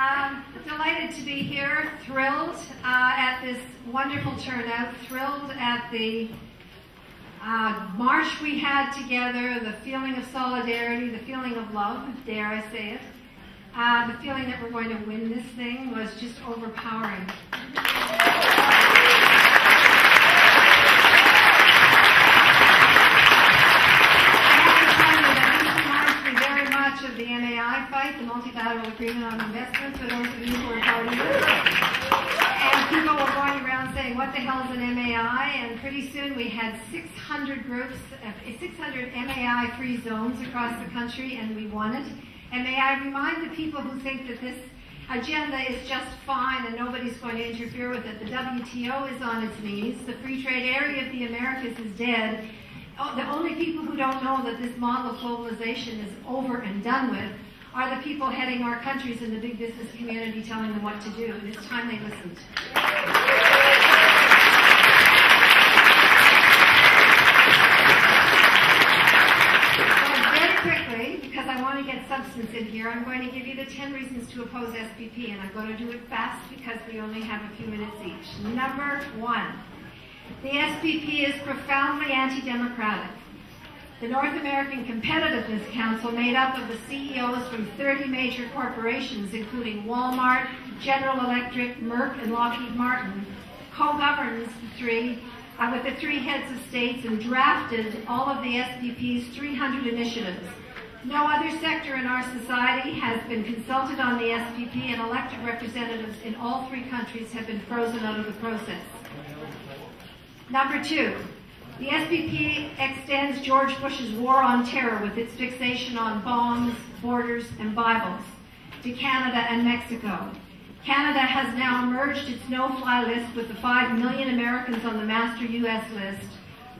Um, delighted to be here, thrilled uh, at this wonderful turnout, thrilled at the uh, march we had together, the feeling of solidarity, the feeling of love, dare I say it. Uh, the feeling that we're going to win this thing was just overpowering. of the MAI fight, the Multilateral Agreement on Investment, for those of you who are part of it. And people were going around saying, what the hell is an MAI? And pretty soon we had 600 groups, uh, 600 MAI-free zones across the country, and we won it. And may I remind the people who think that this agenda is just fine and nobody's going to interfere with it. The WTO is on its knees. The free trade area of the Americas is dead. Oh, the only people who don't know that this model of globalization is over and done with are the people heading our countries in the big business community telling them what to do. And it's time they listened. To get substance in here, I'm going to give you the 10 reasons to oppose SPP, and I'm going to do it fast because we only have a few minutes each. Number one, the SPP is profoundly anti-democratic. The North American Competitiveness Council, made up of the CEOs from 30 major corporations, including Walmart, General Electric, Merck, and Lockheed Martin, co-governs the three uh, with the three heads of states and drafted all of the SPP's 300 initiatives. No other sector in our society has been consulted on the SPP and elected representatives in all three countries have been frozen out of the process. Number two, the SPP extends George Bush's war on terror with its fixation on bombs, borders, and Bibles to Canada and Mexico. Canada has now merged its no-fly list with the 5 million Americans on the master U.S. list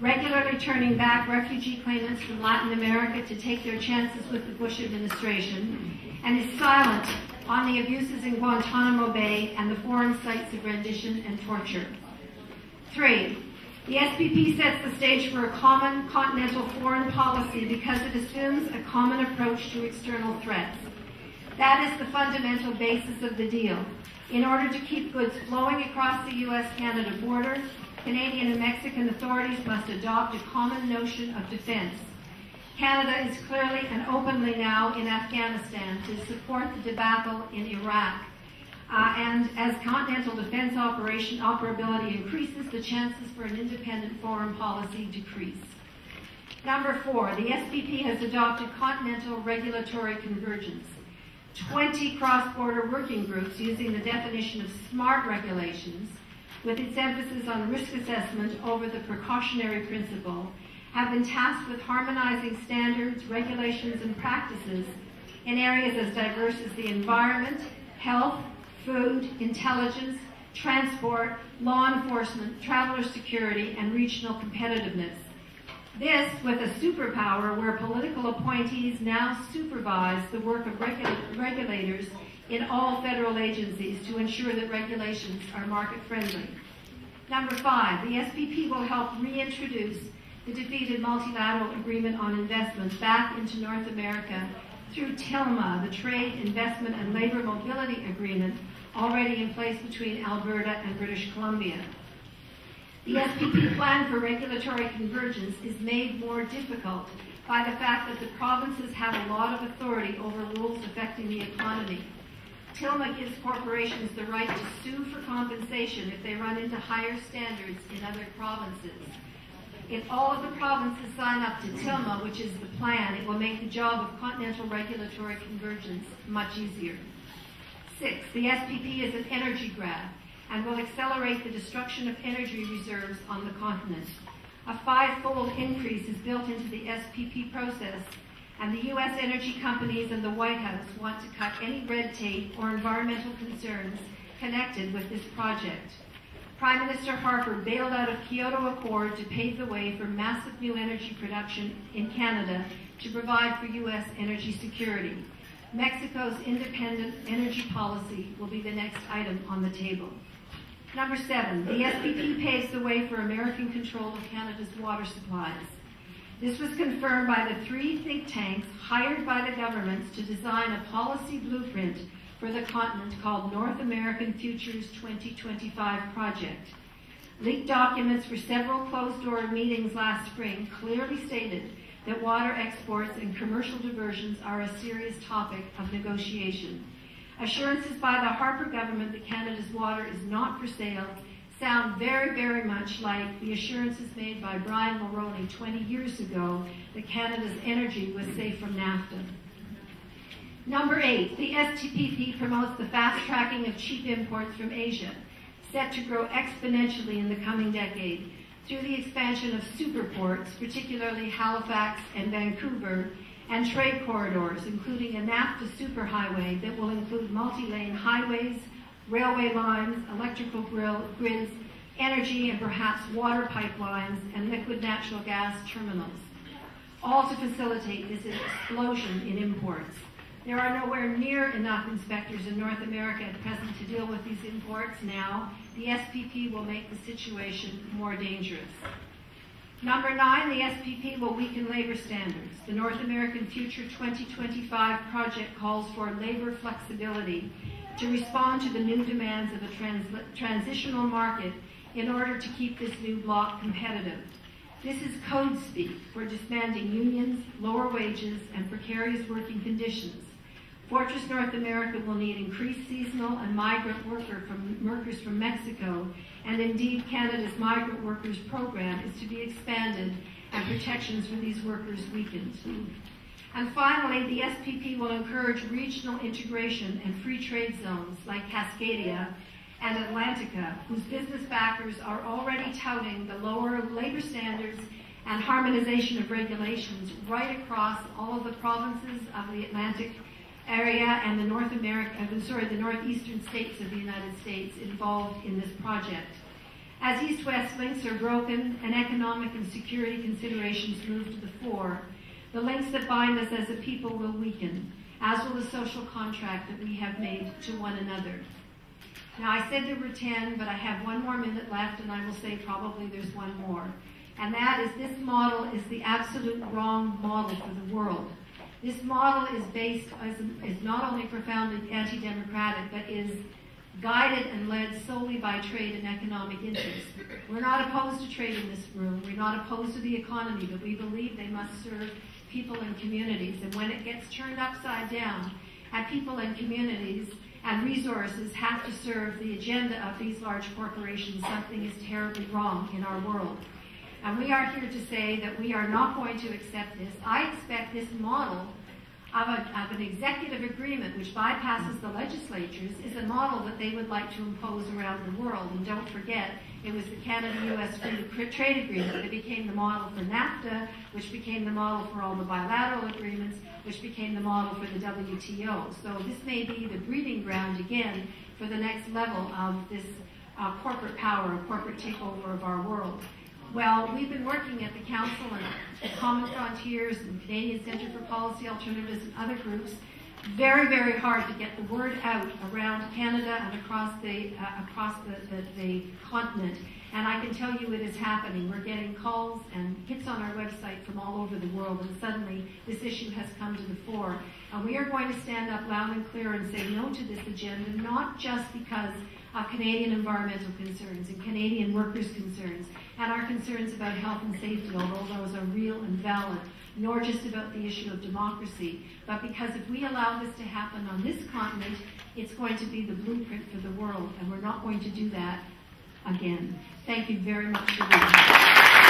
regularly turning back refugee claimants from Latin America to take their chances with the Bush administration, and is silent on the abuses in Guantanamo Bay and the foreign sites of rendition and torture. Three, the SPP sets the stage for a common continental foreign policy because it assumes a common approach to external threats. That is the fundamental basis of the deal. In order to keep goods flowing across the U.S.-Canada border, Canadian and Mexican authorities must adopt a common notion of defense. Canada is clearly and openly now in Afghanistan to support the debacle in Iraq. Uh, and as continental defense operation operability increases, the chances for an independent foreign policy decrease. Number four, the SPP has adopted continental regulatory convergence. 20 cross-border working groups using the definition of smart regulations with its emphasis on risk assessment over the precautionary principle, have been tasked with harmonizing standards, regulations, and practices in areas as diverse as the environment, health, food, intelligence, transport, law enforcement, traveler security, and regional competitiveness. This with a superpower where political appointees now supervise the work of regulators in all federal agencies to ensure that regulations are market friendly. Number five, the SPP will help reintroduce the defeated multilateral agreement on investments back into North America through TILMA, the Trade, Investment and Labor Mobility Agreement already in place between Alberta and British Columbia. The SPP plan for regulatory convergence is made more difficult by the fact that the provinces have a lot of authority over rules affecting the economy. TILMA gives corporations the right to sue for compensation if they run into higher standards in other provinces. If all of the provinces sign up to TILMA, which is the plan, it will make the job of continental regulatory convergence much easier. Six, the SPP is an energy grab and will accelerate the destruction of energy reserves on the continent. A five-fold increase is built into the SPP process and the U.S. energy companies and the White House want to cut any red tape or environmental concerns connected with this project. Prime Minister Harper bailed out of Kyoto Accord to pave the way for massive new energy production in Canada to provide for U.S. energy security. Mexico's independent energy policy will be the next item on the table. Number seven, the SPP paves the way for American control of Canada's water supplies. This was confirmed by the three think tanks hired by the governments to design a policy blueprint for the continent called North American Futures 2025 Project. Leaked documents for several closed-door meetings last spring clearly stated that water exports and commercial diversions are a serious topic of negotiation. Assurances by the Harper government that Canada's water is not for sale sound very, very much like the assurances made by Brian Mulroney 20 years ago that Canada's energy was safe from NAFTA. Number eight, the STPP promotes the fast tracking of cheap imports from Asia, set to grow exponentially in the coming decade through the expansion of superports, particularly Halifax and Vancouver, and trade corridors, including a NAFTA superhighway that will include multi-lane highways, railway lines, electrical grids, energy and perhaps water pipelines, and liquid natural gas terminals, all to facilitate this explosion in imports. There are nowhere near enough inspectors in North America at present to deal with these imports now. The SPP will make the situation more dangerous. Number nine, the SPP will weaken labor standards. The North American Future 2025 project calls for labor flexibility to respond to the new demands of a trans transitional market in order to keep this new bloc competitive. This is code speak for disbanding unions, lower wages, and precarious working conditions. Fortress North America will need increased seasonal and migrant worker from, workers from Mexico, and indeed Canada's migrant workers program is to be expanded and protections for these workers weakened. And finally, the SPP will encourage regional integration and free trade zones like Cascadia and Atlantica, whose business backers are already touting the lower labor standards and harmonization of regulations right across all of the provinces of the Atlantic area and the North America, sorry, the northeastern states of the United States involved in this project. As east-west links are broken and economic and security considerations move to the fore, the links that bind us as a people will weaken, as will the social contract that we have made to one another. Now, I said there were 10, but I have one more minute left, and I will say probably there's one more. And that is this model is the absolute wrong model for the world. This model is based, is not only profoundly anti-democratic, but is guided and led solely by trade and economic interests. We're not opposed to trade in this room. We're not opposed to the economy, but we believe they must serve people and communities. And when it gets turned upside down, and people and communities and resources have to serve the agenda of these large corporations, something is terribly wrong in our world. And we are here to say that we are not going to accept this. I expect this model of, a, of, an executive agreement which bypasses the legislatures is a model that they would like to impose around the world. And don't forget, it was the Canada-U.S. Free Trade Agreement that became the model for NAFTA, which became the model for all the bilateral agreements, which became the model for the WTO. So this may be the breeding ground again for the next level of this uh, corporate power, corporate takeover of our world. Well, we've been working at the Council and Common Frontiers and Canadian Centre for Policy Alternatives and other groups very, very hard to get the word out around Canada and across the uh, across the, the, the, continent. And I can tell you it is happening. We're getting calls and hits on our website from all over the world, and suddenly this issue has come to the fore. And we are going to stand up loud and clear and say no to this agenda, not just because of Canadian environmental concerns and Canadian workers' concerns, and our concerns about health and safety, although those are real and valid, nor just about the issue of democracy, but because if we allow this to happen on this continent, it's going to be the blueprint for the world, and we're not going to do that again. Thank you very much for listening.